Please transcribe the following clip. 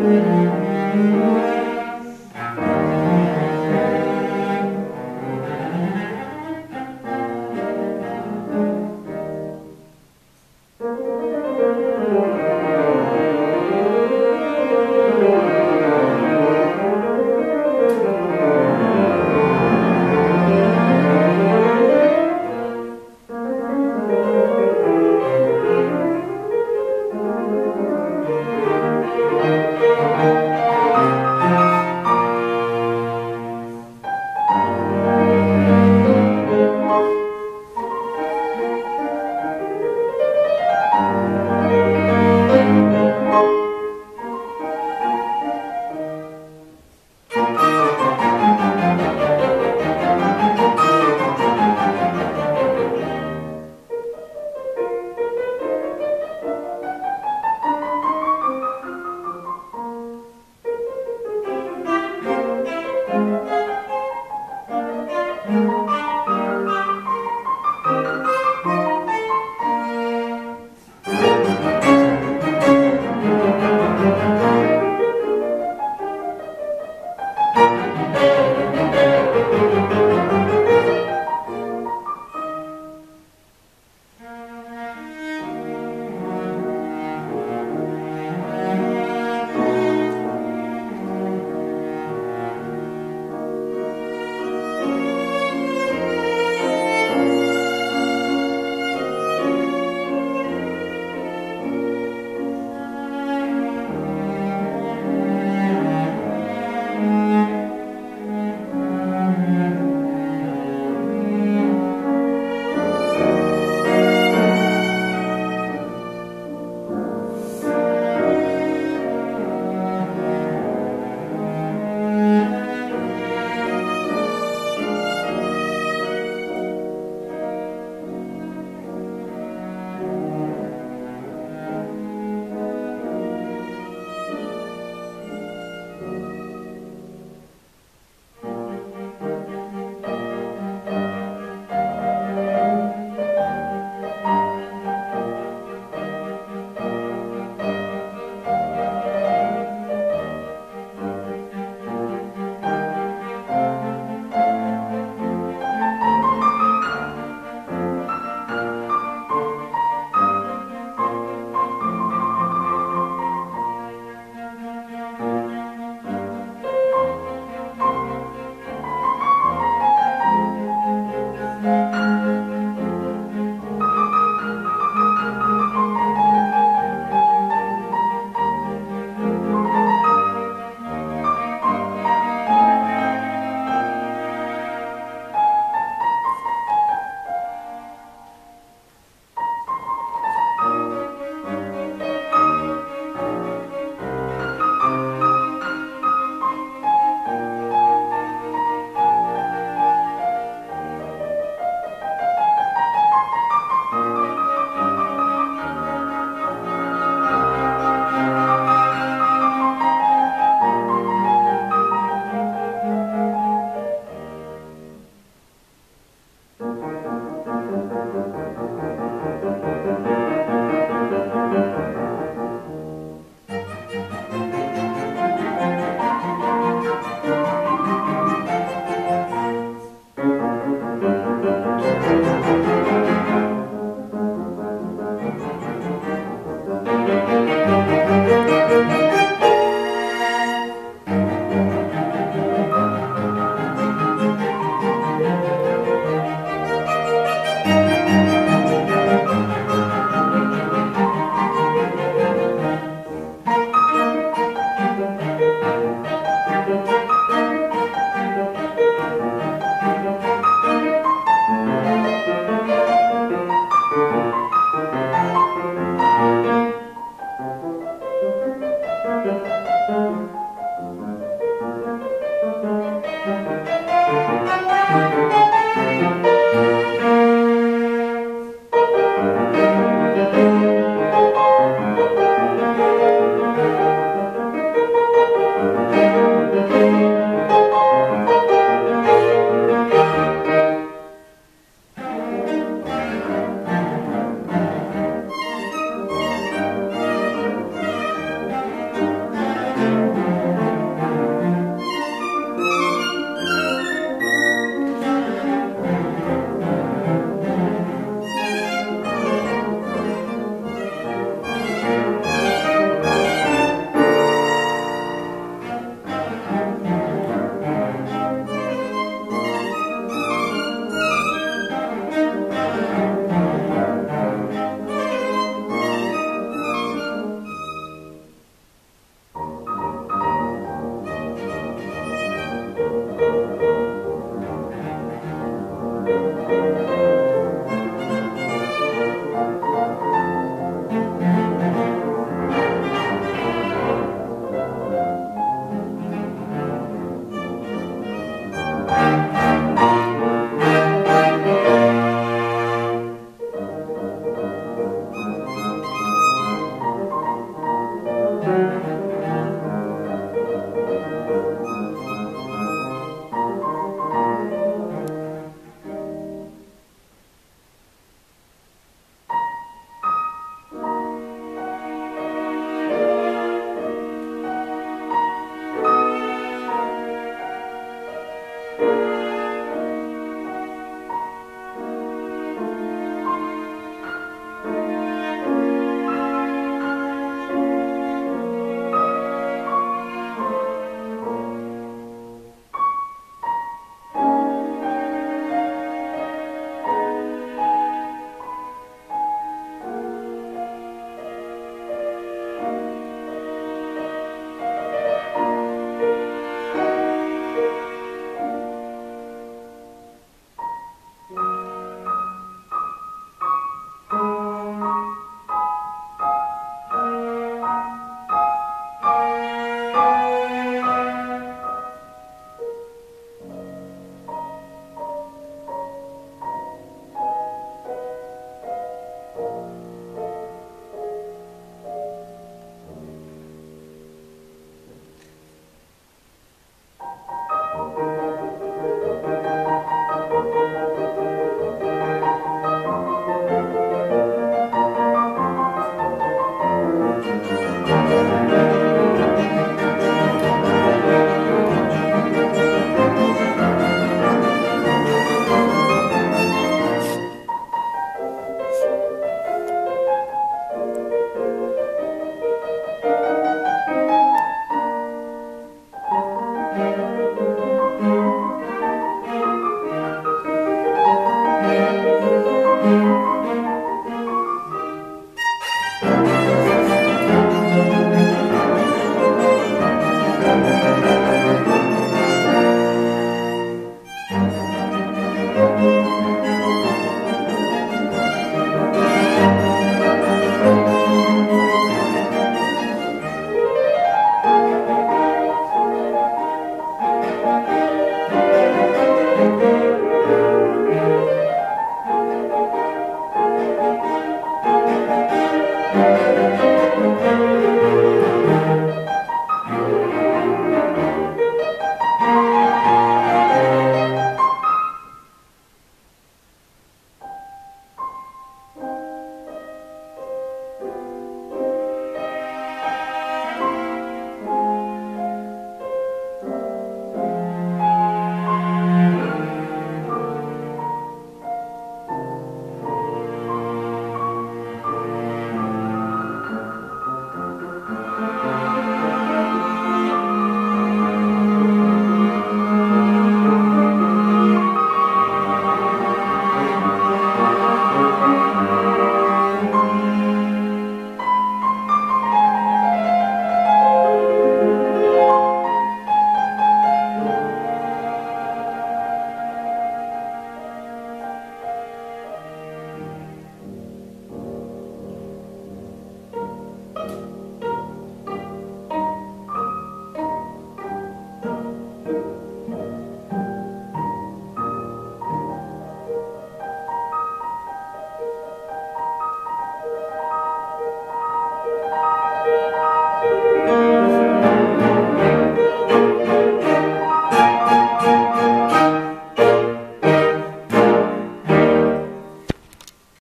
Música